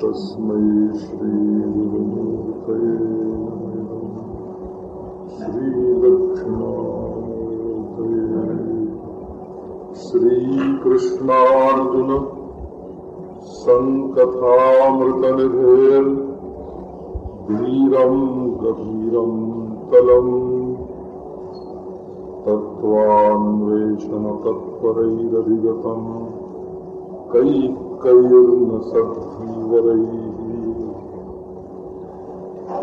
तस्मै श्रीगुरुमूर्तये नमः श्रीदक्षिणामूर्तये श्रीकृष्णार्जुन सङ्कथामृतनिधेर् वीरम् तत्त्वान्वेषणतत्परैरधिगतम्।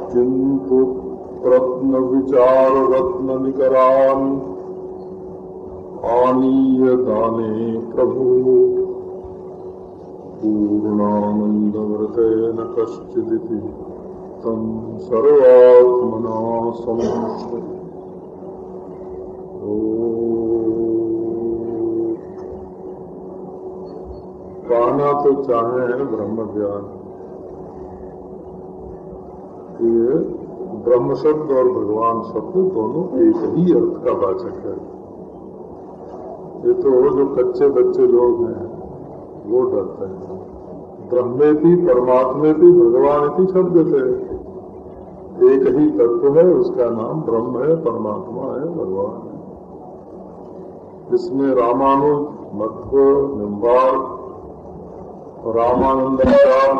किन्तु रत्नविचाररत्ननिकरान् आनीय दाने प्रभु। पूर्णानन्दव्रतेन कश्चिदिति तम् सर्वात्मना संश्रय पाना तो चाहे है ब्रह्म ज्ञान। ये ब्रह्म शब्द और भगवान शब्द दोनों एक ही अर्थ का वाचक है। ये तो जो कच्चे बच्चे लोग हैं, वो डरते हैं। ब्रह्मे भी, परमात्मे परमात्मेति भगवान शब्द थे एक ही तत्व है, उसका नाम ब्रह्म है, परमात्मा है, भगवान है। इसमें रामानुज मध्व निम्बार्क रामानंदाचार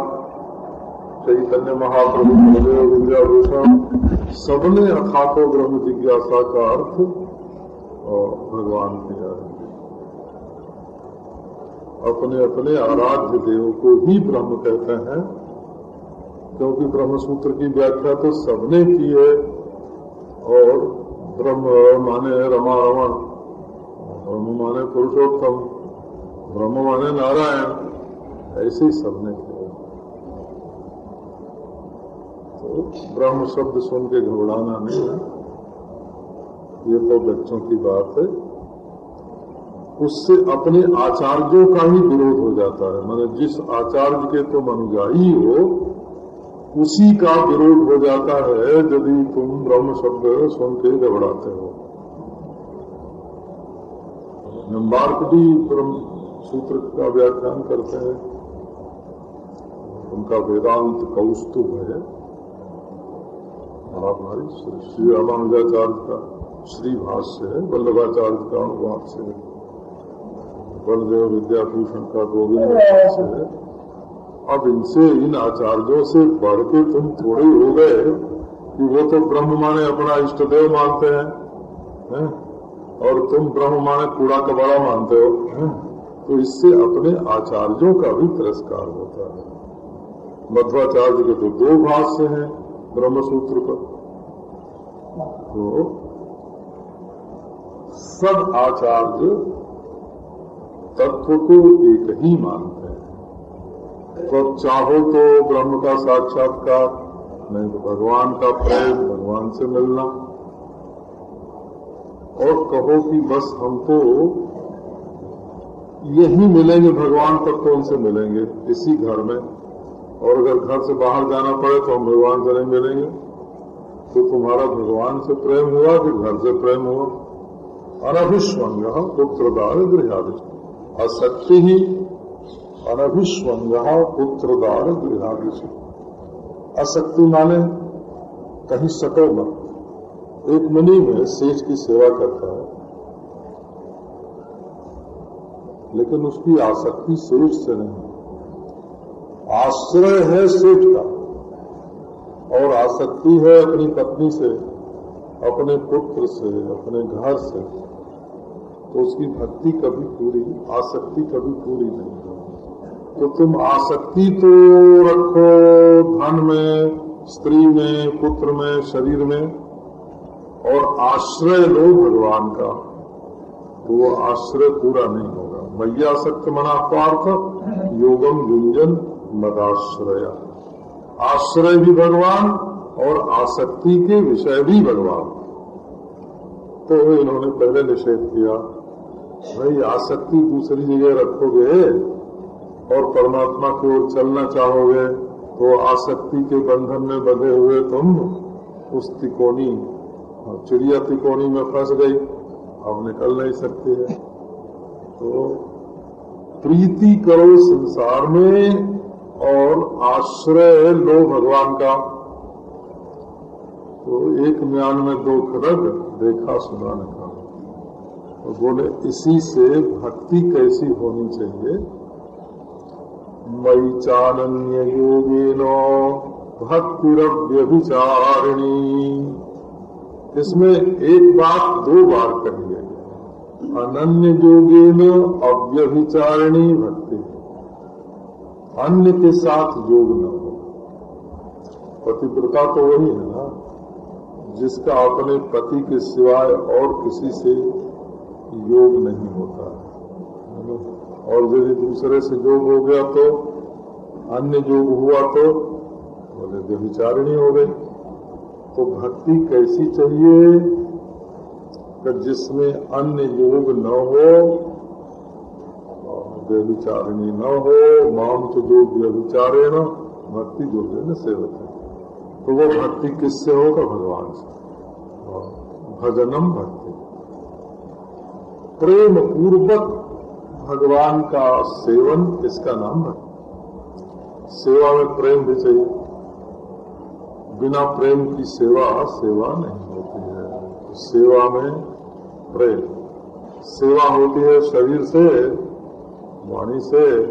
चैतन्य महाप्रभु बलदेव विद्याभूषण, सबने अथातो ब्रह्म जिज्ञासा का अर्थ और भगवान किया अपने अपने आराध्य देव को ही ब्रह्म कहते हैं, क्योंकि ब्रह्म सूत्र की व्याख्या तो सबने की है, और ब्रह्म माने रमा रमण ब्रह्म माने पुरुषोत्तम ब्रह्म माने नारायण, ऐसे ही सबने किया। तो ब्रह्म शब्द सुन के घबराना नहीं है। ये तो बच्चों की बात है। उससे अपने आचार्यों का ही विरोध हो जाता है। मैंने जिस आचार्य के तुम अनुयायी हो, उसी का विरोध हो जाता है यदि तुम ब्रह्म शब्द सुन के घबराते हो। निम्बार्क भी ब्रह्म सूत्र का व्याख्यान करते हैं। उनका वेदांत कौस्तुभ है। बड़ा भारी श्री रामानुजाचार्य का श्री भाष्य है, वल्लभाचार्य का अनुवाद है। बलदेव विद्याभूषण का गोविंद भाष्य है। अब इनसे, इन आचार्यों से बढ़ के तुम थोड़े हो गए कि वो तो ब्रह्म माने अपना इष्ट देव मानते हैं, है? और तुम ब्रह्म माने कूड़ा कबाड़ा मानते हो तो इससे अपने आचार्यों का भी तिरस्कार होता है। मध्वाचार्य के तो दो भाष्य हैं ब्रह्म सूत्र पर। तो सब आचार्य तत्व को एक ही मानते हैं। तो चाहो तो ब्रह्म का साक्षात्कार नहीं तो भगवान का प्रेम भगवान से मिलना। और कहो कि बस हम तो यही मिलेंगे, भगवान तक तो उनसे मिलेंगे? इसी घर में। और अगर घर से बाहर जाना पड़े तो हम भगवान से नहीं मिलेंगे। तो तुम्हारा भगवान से प्रेम हुआ कि घर से प्रेम हुआ? अनभिष्वंग पुत्रदार गृहादिश असक्ति ही अनभिष्वंग पुत्रदार गृहादिश असक्ति माने कहीं सको मत। एक मुनि में सेठ की सेवा करता है, लेकिन उसकी आसक्ति सेठ से नहीं। आश्रय है सेठ का, और आसक्ति है अपनी पत्नी से, अपने पुत्र से, अपने घर से। तो उसकी भक्ति कभी पूरी, आसक्ति कभी पूरी नहीं तो तुम आसक्ति तो रखो, धन में, स्त्री में, पुत्र में, शरीर में। और आश्रय लो भगवान का तो वो आश्रय पूरा नहीं होगा। मैया मैयासक्त मना पार्थ, योगम युंजन मदाश्रय। आश्रय भी भगवान और आसक्ति के विषय भी भगवान। तो इन्होंने पहले निषेध किया, भाई, आसक्ति दूसरी जगह रखोगे और परमात्मा की ओर चलना चाहोगे तो आसक्ति के बंधन में बंधे हुए तुम उस तिकोनी चिड़िया तिकोनी में फंस गई। अब निकल नहीं सकते है। तो प्रीति करो संसार में और आश्रय लो भगवान का। तो एक म्यान में दो खड़ग देखा सुना ने तो बोले, इसी से भक्ति कैसी होनी चाहिए? मई चानन्य योगेनो भक्तिरव्यभिचारिणी। इसमें एक बात दो बार कही है। अनन्य योगेन अव्यभिचारिणी भक्ति। अन्य के साथ योग न हो। पतिव्रता तो वही है ना, जिसका अपने पति के सिवाय और किसी से योग नहीं होता। है और यदि दूसरे से योग हो गया तो अन्य योग हुआ तो बोले व्यभिचारिणी हो गई। तो भक्ति कैसी चाहिए कि जिसमें अन्य योग न हो, व्यभिचारिणी न हो माम तो जो व्यभिचारे न, भक्ति जो है न सेवक है। तो वो भक्ति किससे होगा? भगवान से। भजनम भक्ति। प्रेम पूर्वक भगवान का सेवन इसका नाम भक्ति सेवा में प्रेम भी चाहिए। बिना प्रेम की सेवा सेवा नहीं होती है। सेवा में प्रेम। सेवा होती है शरीर से, वाणी से।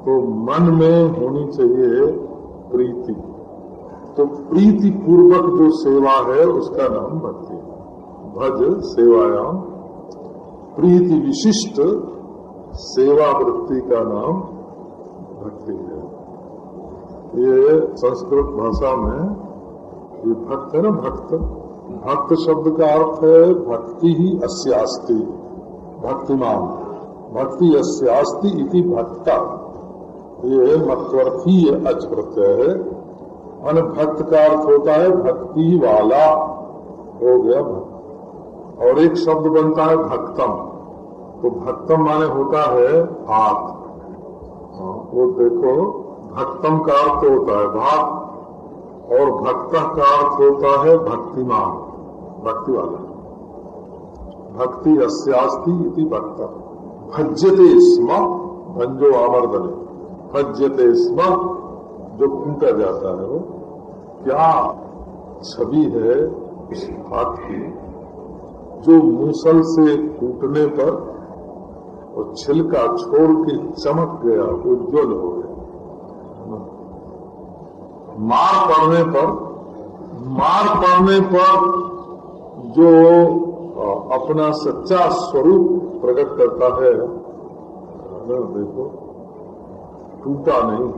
तो मन में होनी चाहिए प्रीति। तो प्रीति पूर्वक जो सेवा है, उसका नाम भक्ति। भज, सेवायाम। प्रीति विशिष्ट सेवा वृत्ति का नाम भक्ति है। ये संस्कृत भाषा में ये भक्त है ना भक्त? भक्त शब्द का अर्थ है भक्ति ही अस्यास्ति। भक्तिमान। भक्ति अस्यास्ति इति भक्ता। ये मत्वर्थी अच प्रत्यय है। मान भक्त का अर्थ होता है भक्ति वाला। हो गया भक्त। और एक शब्द बनता है भक्तम। तो भक्तम माने होता है हाथ वो देखो भक्तम का अर्थ होता है भात और भक्त का अर्थ होता है भक्तिमान भक्ति वाला भक्ति अस्यास्ति इति भक्त। भज्यते स्म, भंजो आवर्धने। भज्यते स्म, जो कूटा जाता है वो। क्या छवि है इस हाथ की? जो मूसल से कूटने पर और छिलका छोड़ के चमक गया, उज्जवल हो गया। मार पड़ने पर, मार पड़ने पर जो अपना सच्चा स्वरूप प्रकट करता है देखो, टूटा नहीं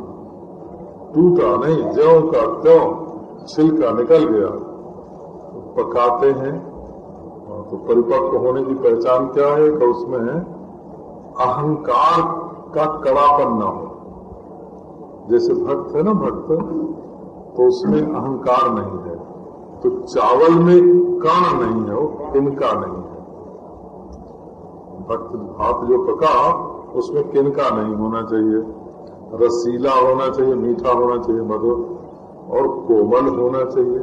टूटा नहीं, ज्यो का त्यों छिलका निकल गया। तो पकाते हैं तो परिपक्व होने की पहचान क्या है कि उसमें अहंकार का कड़ापन न हो। जैसे भक्त है ना, भक्त? तो उसमें अहंकार नहीं है। तो चावल में कण नहीं है, वो किनका नहीं है। भक्त भात जो पका, उसमें किनका नहीं होना चाहिए। रसीला होना चाहिए, मीठा होना चाहिए, मधुर और कोमल होना चाहिए।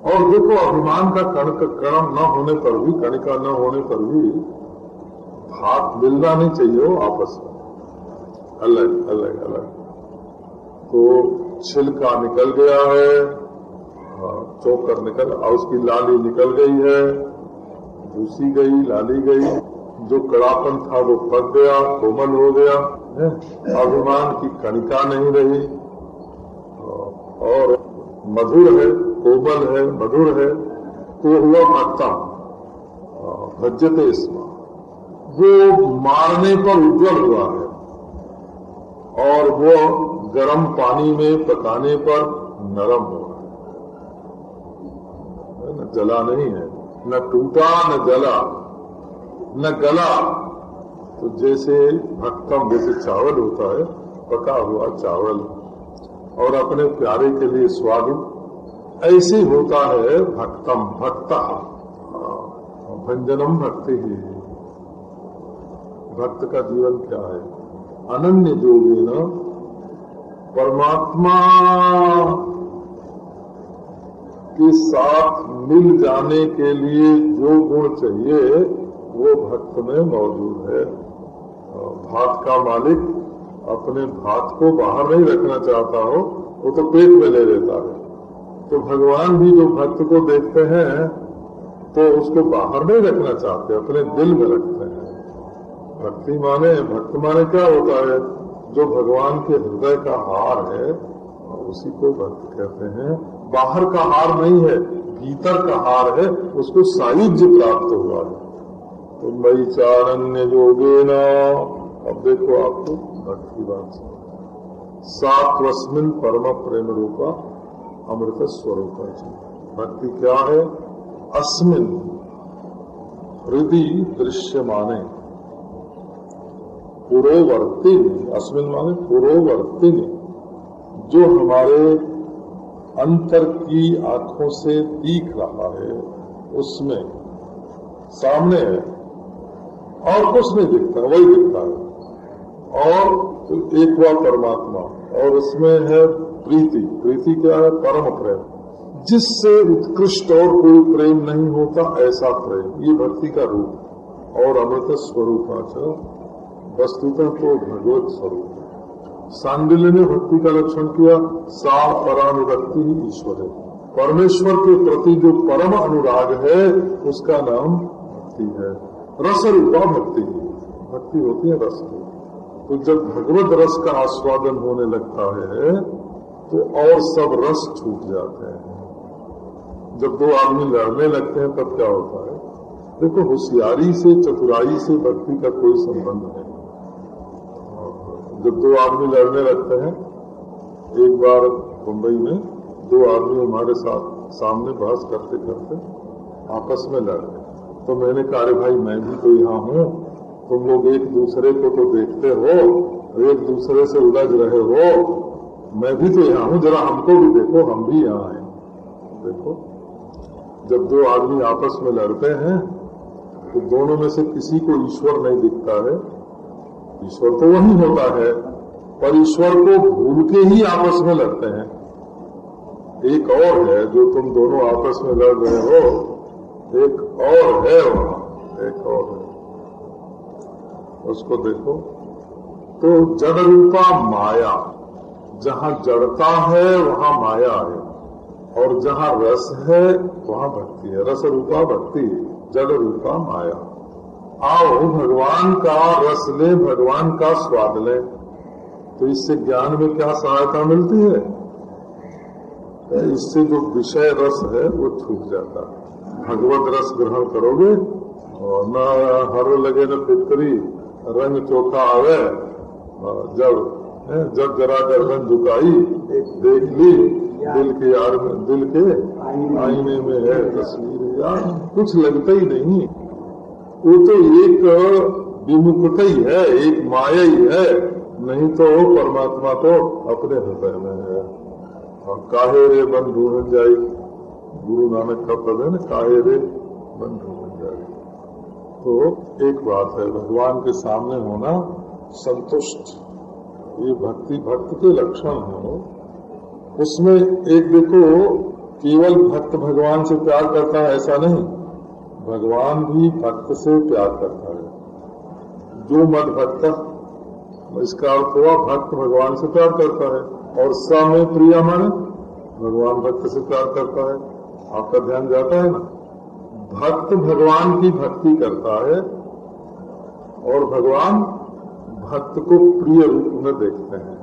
और देखो, अभिमान का कण कणम न होने पर भी, कणिका न होने पर भी भात मिलना नहीं चाहिए, वो आपस में। अलग अलग अलग। तो छिलका निकल गया है चौकर निकल, और उसकी लाली निकल गई है, भूसी गई, लाली गई, जो कड़ापन था वो पक गया, कोमल हो गया अभिमान की कणिका नहीं रही और मधुर है, कोमल है, मधुर है तो हुआ भक्ता भज्यते इसमें। वो मारने पर उज्जवल हुआ है, और वो गर्म पानी में पकाने पर नरम हो। रहा है न जला नहीं है। न टूटा, न जला। न गला। तो जैसे भक्तम जैसे चावल होता है, पका हुआ चावल। और अपने प्यारे के लिए स्वादु ऐसे होता है भक्तम भक्ता। भंजनम भक्ति ही। भक्त का जीवन क्या है? अनन्य जोगे न परमात्मा के साथ मिल जाने के लिए जो गुण चाहिए, वो भक्त में मौजूद है। भात का मालिक अपने भात को बाहर नहीं रखना चाहता हो, वो तो पेट में ले लेता है। तो भगवान भी जो भक्त को देखते हैं तो उसको बाहर नहीं रखना चाहते, अपने दिल में रखते हैं। भक्ति माने, भक्त माने क्या होता है? जो भगवान के हृदय का हार है, उसी को भक्त कहते हैं। बाहर का हार नहीं है, भीतर का हार है, उसको सायुज्य प्राप्त हुआ है। तो मई चारण्य जोगे न अब देखो आपको भक्ति बात से सात्वस्मिन परम प्रेम रूपा, अमृत स्वरूप भक्ति क्या है? अस्मिन हृदय दृश्य माने पुरोवर्ती अस्मिन माने पुरोवर्ती जो हमारे अंतर की आँखों से दिख रहा है, उसमें सामने है, और कुछ नहीं दिखता, वही दिखता है। और एक हुआ परमात्मा, और उसमें है प्रीति। प्रीति क्या है? परम प्रेम। जिससे उत्कृष्ट और कोई प्रेम नहीं होता, ऐसा प्रेम। ये भक्ति का रूप और अमृत स्वरूप वस्तुतः तो भगवत स्वरूप सांडिल्य ने भक्ति का लक्षण किया सा परानुरक्ति ही ईश्वर है। परमेश्वर के प्रति जो परम अनुराग है, उसका नाम भक्ति है। रस रूपा भक्ति। भक्ति होती है रस की। तो जब भगवत रस का आस्वादन होने लगता है तो और सब रस छूट जाते हैं। जब दो आदमी लड़ने लगते हैं, तब क्या होता है? देखो, होशियारी से, चतुराई से भक्ति का कोई संबंध नहीं। जब दो आदमी लड़ने लगते हैं, एक बार मुंबई में, दो आदमी हमारे साथ सामने बहस करते करते आपस में लड़ गए। तो मैंने कहा भाई, मैं भी तो यहाँ हूँ। तुम लोग एक दूसरे को तो देखते हो, एक दूसरे से उलझ रहे हो। मैं भी तो यहाँ हूँ, जरा हमको भी देखो, हम भी यहाँ हैं। देखो, जब दो आदमी आपस में लड़ते हैं तो दोनों में से किसी को ईश्वर नहीं दिखता है। ईश्वर तो वही होता है, पर ईश्वर को भूल के ही आपस में लड़ते हैं। एक और है जो तुम दोनों आपस में लड़ रहे हो, एक और है वहाँ, एक और है। उसको देखो। तो जड़ रूपा माया, जहाँ जड़ता है वहाँ माया है, और जहाँ रस है वहाँ भक्ति है। रस रूपा भक्ति जड़ रूपा माया। आओ, भगवान का रस ले, भगवान का स्वाद ले। तो इससे ज्ञान में क्या सहायता मिलती है? इससे जो विषय रस है, वो छूट जाता। भगवत रस ग्रहण करोगे, और न हर लगे न फिक्री रंग चोखा आवे जब जब जरा गर्दन झुकाई, देख ली, दिल के यार में, दिल के आईने में है, तस्वीर यार कुछ लगता ही नहीं। वो तो एक विमुखता ही है एक माया ही। है नहीं तो परमात्मा तो अपने हृदय में है। और काहे रे बन ढूंढ जाए गुरु नानक का पद है ना काहे रे बन ढूंढ जाए तो एक बात है, भगवान के सामने होना संतुष्ट। ये भक्ति, भक्त के लक्षण है। उसमें एक देखो, केवल भक्त भगवान से प्यार करता है, ऐसा नहीं। भगवान भी भक्त से प्यार करता है। जो मत भक्त इसका अर्थ हुआ भक्त भगवान से प्यार करता है और स में प्रिया माने भगवान भक्त से प्यार करता है। आपका ध्यान जाता है ना? भक्त भगवान की भक्ति करता है और भगवान भक्त को प्रिय रूप में देखते हैं।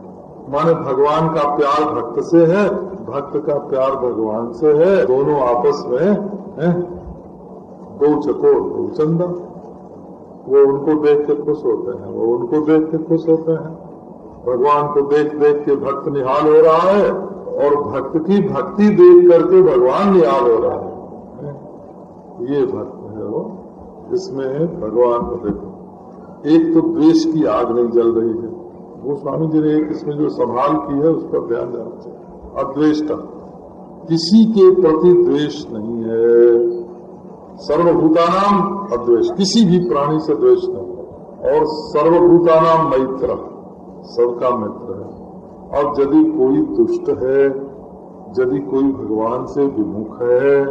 माने भगवान का प्यार भक्त से है, भक्त का प्यार भगवान से है। दोनों आपस में दो चकोर, दो वो उनको देख के खुश होते हैं, वो उनको देख के खुश होते हैं। भगवान को देख देख के भक्त निहाल हो रहा है और भक्त की भक्ति देख करके भगवान निहाल हो रहा है। ये भक्त है वो, इसमें भगवान को देखो। एक तो द्वेष की आग नहीं जल रही है। वो स्वामी जी ने एक इसमें जो संभाल की है, उस पर ध्यान देना चाहिए। अद्वेष्टा। किसी के प्रति द्वेष नहीं है। सर्वभूतानाम अद्वेष। किसी भी प्राणी से द्वेष नहीं और सर्वभूतानाम मित्र। सबका मित्र है। और यदि कोई दुष्ट है, यदि कोई भगवान से विमुख है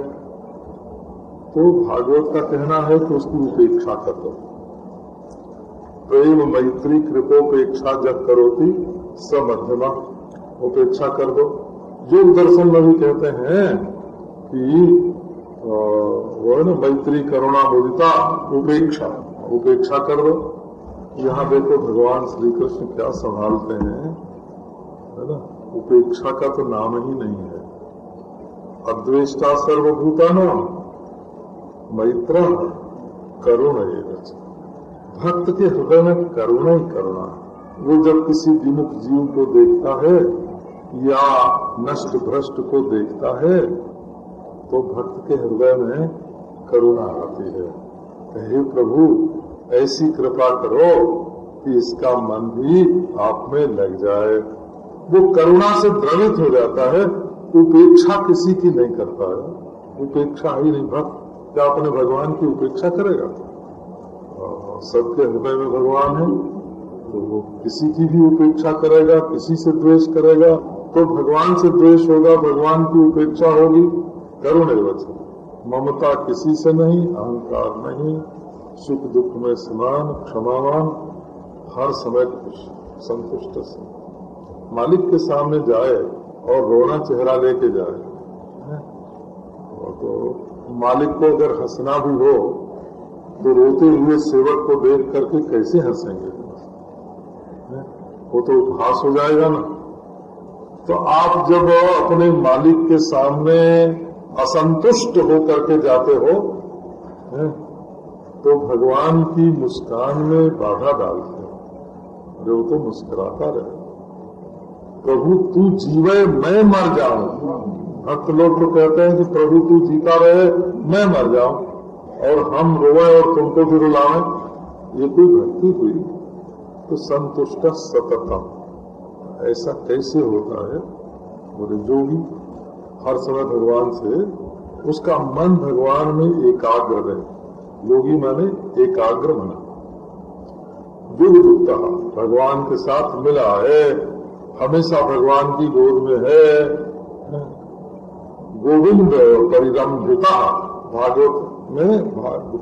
तो भागवत का कहना है कि उसकी उपेक्षा कर दो। प्रेम मैत्री कृपोपेक्षा जब करो थी समध्यमा उपेक्षा कर दो। योग दर्शन में भी कहते हैं कि वो है ना मैत्री करुणा मुदिता उपेक्षा। उपेक्षा कर दो। यहाँ देखो भगवान श्री कृष्ण क्या संभालते हैं, है ना? उपेक्षा का तो नाम ही नहीं है। अद्वेष्टा सर्वभूता नाम मैत्र करुण भक्त के हृदय में करुणा ही करुणा। वो जब किसी विमुख जीव को देखता है, या नष्ट भ्रष्ट को देखता है तो भक्त के हृदय में करुणा आती है। हे प्रभु, ऐसी कृपा करो कि इसका मन भी आप में लग जाए। वो करुणा से द्रवित हो जाता है। उपेक्षा किसी की नहीं करता है। उपेक्षा ही नहीं। भक्त, क्या अपने भगवान की उपेक्षा करेगा? सबके हृदय में भगवान है तो वो किसी की भी उपेक्षा करेगा, किसी से द्वेष करेगा तो भगवान से द्वेष होगा, भगवान की उपेक्षा होगी। करुण वचन ममता किसी से नहीं, अहंकार नहीं, सुख दुख में समान, क्षमावान, हर समय संतुष्ट से। मालिक के सामने जाए और रोना चेहरा लेके जाए तो मालिक को अगर हंसना भी हो तो रोते हुए सेवक को देख करके कैसे हंसेंगे? वो तो उपहास हो जाएगा ना। तो आप जब अपने मालिक के सामने असंतुष्ट होकर के जाते हो है? तो भगवान की मुस्कान में बाधा डालते हो। अरे वो तो मुस्कुराता रहे। प्रभु तू जीवे मैं मर जाऊँ। भक्त लोग तो कहते हैं कि प्रभु तू जीता रहे मैं मर जाऊँ। और हम रोए और तुमको भी रुलावे ये कोई भक्ति हुई? तो संतुष्ट सततम। ऐसा कैसे होता है? बोले जो भी हर समय भगवान से, उसका मन भगवान में एकाग्र रहे। योगी माने एकाग्र मना। युक्त भगवान के साथ मिला है, हमेशा भगवान की गोद में है। गोविंद परिरंभिता भागवत में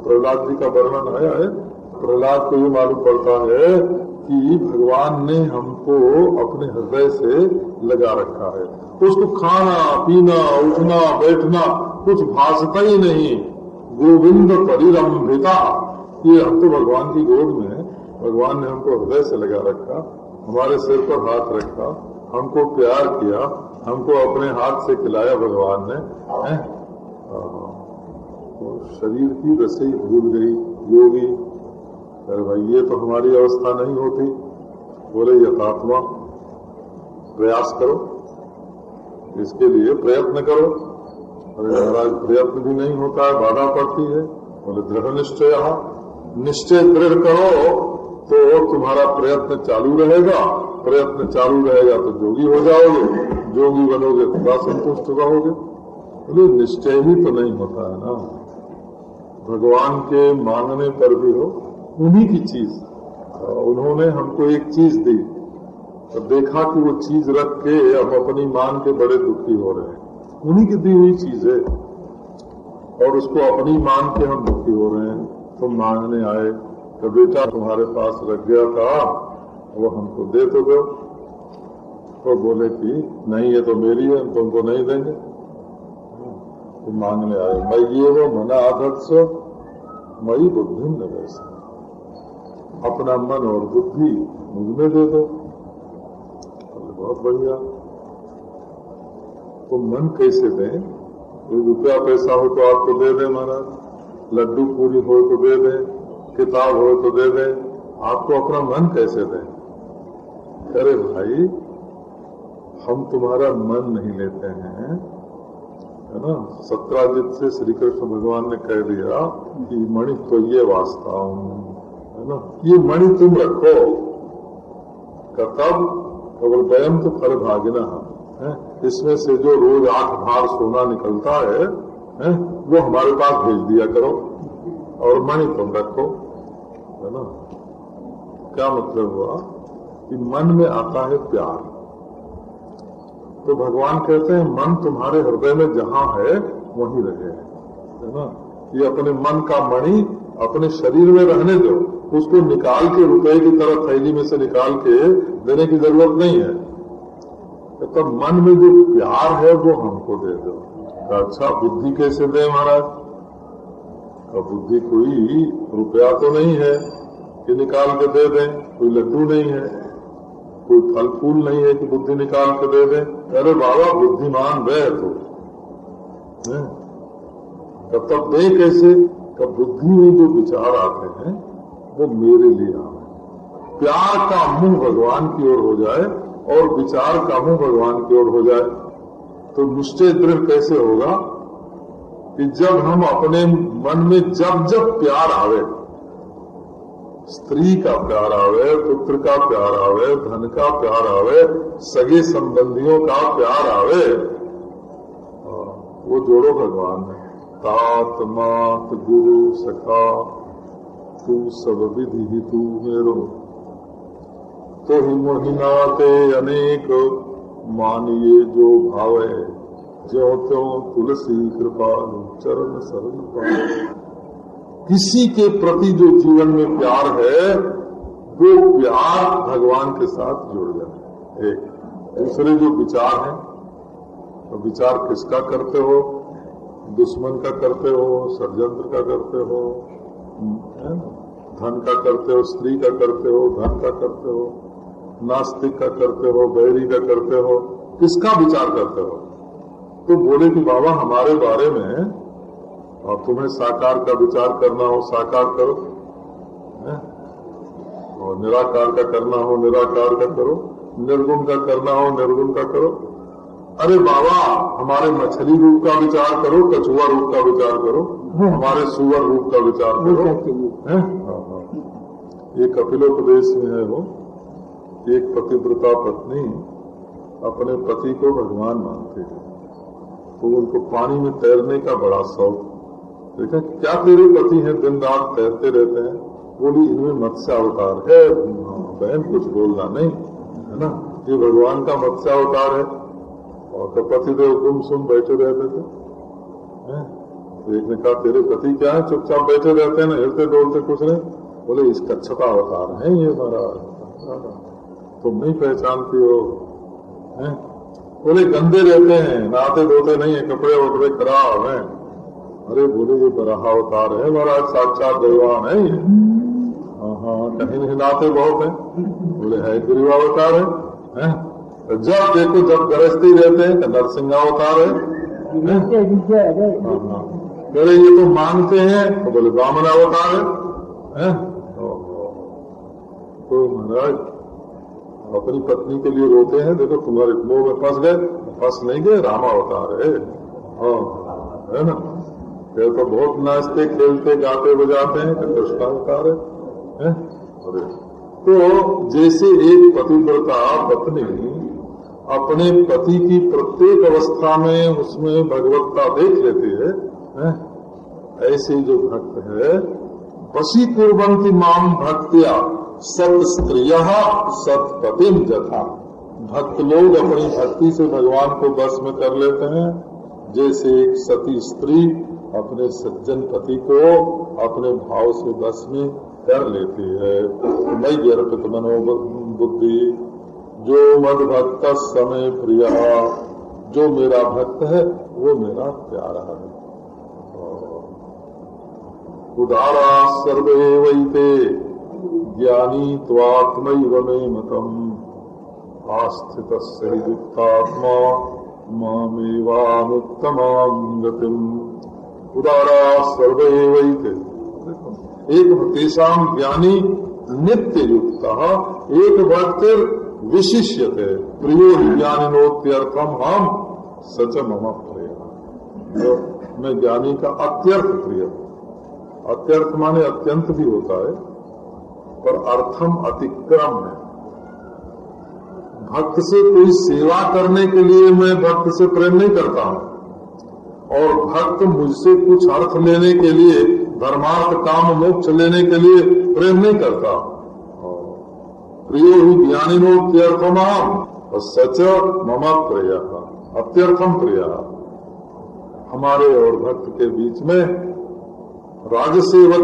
प्रहलाद जी का वर्णन आया है। प्रहलाद को ये मालूम पड़ता है कि भगवान ने हमको अपने हृदय से लगा रखा है। उसको खाना, पीना, उठना, बैठना कुछ भाषता ही नहीं। गोविंद परिरंभिता ये हम तो भगवान की गोद में है। भगवान ने हमको हृदय से लगा रखा, हमारे सिर पर हाथ रखा, हमको प्यार किया, हमको अपने हाथ से खिलाया भगवान ने, है? तो शरीर की रसोई भूल गई, योगी अरे भाई ये तो हमारी अवस्था नहीं होती। बोले, यथात्मा, प्रयास करो। इसके लिए प्रयत्न करो। अरे महाराज, प्रयत्न भी नहीं होता है, बाधा पड़ती है। बोले, दृढ़ निश्चय निश्चय दृढ़ करो तो तुम्हारा प्रयत्न चालू रहेगा। प्रयत्न चालू रहेगा तो जोगी हो जाओगे। जोगी बनोगे तो बड़ा संतुष्ट रहोगे। बोले, निश्चय ही तो नहीं होता है ना। भगवान के मांगने पर भी हो। उन्हीं की चीज़। उन्होंने हमको एक चीज़ दी। तो देखा कि वो चीज़ रख के हम अपनी मान के बड़े दुखी हो रहे हैं। उन्हीं की दी हुई चीज़। है और उसको अपनी मान के हम दुखी हो रहे हैं। तो मांगने आए तो बेटा तुम्हारे पास रख गया था, वो हमको दे तो दो। तो बोले कि नहीं, ये तो मेरी है तुमको नहीं देंगे। तो मांगने आए। मैं ये वो मना आदर्श मई बुद्धि न वैसे अपना मन और बुद्धि मुझमें दे दो। बहुत बढ़िया। तो मन कैसे दें? रुपया पैसा हो तो आपको दे दें महाराज। लड्डू पूरी हो तो दे दें, किताब हो तो दे दें। आपको अपना मन कैसे दें? अरे भाई, हम तुम्हारा मन नहीं लेते हैं। है ना? सत्राजित से श्री कृष्ण भगवान ने कह दिया कि मणि तो ये वास्ता है ना ये मणि तुम रखो। तब केवल वयम तो फल भागना है इसमें से जो रोज आठ भार सोना निकलता है, है? वो हमारे पास भेज दिया करो और मणि तुम रखो है ना? क्या मतलब हुआ? कि मन में आता है प्यार। तो भगवान कहते हैं मन तुम्हारे हृदय में जहाँ है वहीं रहे। है ना? ये अपने मन का मणि अपने शरीर में रहने दो। उसको निकाल के रुपए की तरह थैली में से निकाल के देने की ज़रूरत नहीं है। तो मन में जो प्यार है, वो हमको दे दो। अच्छा बुद्धि कैसे दे महाराज? बुद्धि कोई रुपया तो नहीं है कि निकाल के दे दें। कोई लड्डू नहीं है, कोई फल फूल नहीं है कि बुद्धि निकाल के दे दें। अरे बाबा, बुद्धिमान वह तो। तब तब दे कैसे? कब बुद्धि में जो विचार आते हैं वो मेरे लिए आए प्यार का मुँह भगवान की ओर हो जाए और विचार का मुँह भगवान की ओर हो जाए तो निश्चय दृढ़ कैसे होगा कि जब हम अपने मन में जब जब प्यार आवे, स्त्री का प्यार आवे, पुत्र का प्यार आवे, धन का प्यार आवे, सगे संबंधियों का प्यार आवे वो जोड़ो भगवान। है तात, मात, गुरु, सखा तू सब विधि ही तू मेरो। तो ही मोहिनाते अनेक मानिए जो भावे। ज्यो त्यों तुलसी कृपा चरण शरण पाए किसी के प्रति जो जीवन में प्यार है, वो प्यार भगवान के साथ जुड़ जाए एक, दूसरे जो विचार है तो विचार किसका करते हो? दुश्मन का करते हो? षडयंत्र का करते हो? धन का करते हो, स्त्री का करते हो, धन का करते हो, नास्तिक का करते हो बैरी का करते हो, किसका विचार करते हो? तो बोले कि बाबा, हमारे बारे में, और तुम्हें साकार का विचार करना हो, साकार करो? और निराकार का करना हो, निराकार का करो। निर्गुण का करना हो, निर्गुण का करो। अरे बाबा, हमारे मछली रूप का विचार करो, कछुआ रूप का विचार करो। हमारे सुअर रूप का विचार करो। है? हाँ, हाँ। ये कपिलोपदेश में है वो। एक पतिव्रता पत्नी अपने पति को भगवान मानते हैं। तो उनको पानी में तैरने का बड़ा शौक। देखा क्या तेरे पति हैं? दिन रात तैरते रहते हैं। बोली इनमें मत्स्य अवतार है बहन कुछ बोलना नहीं है ना? ये भगवान का मत्स्य अवतार है। और तो पतिदेव गुम सुम बैठे रहते थे। एक ने कहा तेरे पति क्या है? चुपचाप बैठे रहते हैं ना हिलते डोलते कुछ नहीं। बोले इस कच्छपा अवतार है ये महाराज। तुम नहीं पहचानती हो। है? बोले गंदे रहते हैं नहाते धोते नहीं है कपड़े वपड़े खराब है। अरे बोले ये बराहा अवतार है महाराज साक्षात भगवान है ये। हाँ हाँ कहीं नहीं नाते बहुत है। बोले है गिरीवावतार है, है? तो जब देखो जब गरजते रहते हैं तो नरसिंहावतार है। हाँ, हाँ। बोले ये तो मानते हैं तो बोले ब्राह्मण अवतार है, है? तो महाराज अपनी पत्नी के लिए रोते हैं देखो तुम्हारे मुँह में फंस गए फंस नहीं गए रामा अवतार है। हाँ है ना? तो बहुत नाचते खेलते गाते बजाते हैं कृष्णावतार है? अरे तो जैसे एक पतिव्रता पत्नी अपने पति की प्रत्येक अवस्था में उसमें भगवत्ता देख लेती है, है? ऐसे जो भक्त है वशी कुरबंती माम भक्तिया, सत स्त्रिय सतपतिम जथा। भक्त लोग अपनी भक्ति से भगवान को बस में कर लेते हैं। जैसे एक सती स्त्री अपने सज्जन पति को अपने भाव से बस में कर लेती है। मई अर्पित मनोबुद्धि। जो मद भक्त समय प्रिय, जो मेरा भक्त है, वो मेरा प्यारा है। उदारा सर्वे वैते ज्ञानी त्वात्म मे मतम। आस्थित युक्तात्मा मामेवानुत्तमा गतिम। उदारा सर्वैव एक तेषाम ज्ञानी नित्य युक्त एक भक्त विशिष्य थे प्रियो ज्ञानिनोत्यर्थम हम सच मम प्रिय। मैं ज्ञानी का अत्यर्थ प्रिय अत्यर्थ माने अत्यंत भी होता है, पर अर्थम अतिक्रम है। भक्त से कोई सेवा करने के लिए मैं भक्त से प्रेम नहीं करता हूँ। और भक्त मुझसे कुछ अर्थ लेने के लिए, धर्मार्थ, काम, मोक्ष लेने के लिए प्रेम नहीं करता। प्रियो ही ज्ञानी नोत्यर्थम और सच मम प्रिय अत्यर्थम प्रिय। हमारे और भक्त के बीच में राजसेवक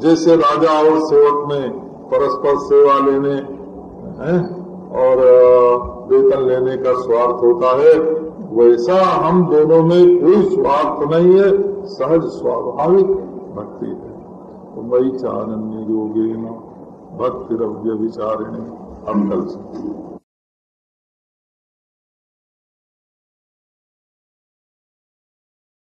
जैसे राजा और सेवक में परस्पर सेवा लेने, हैं, और वेतन लेने का स्वार्थ होता है, वैसा हम दोनों में कोई स्वार्थ नहीं है, सहज स्वाभाविक भक्ति है। तो मई चानन्य योगे न भक्ति रव्य विचारिणी अब कल से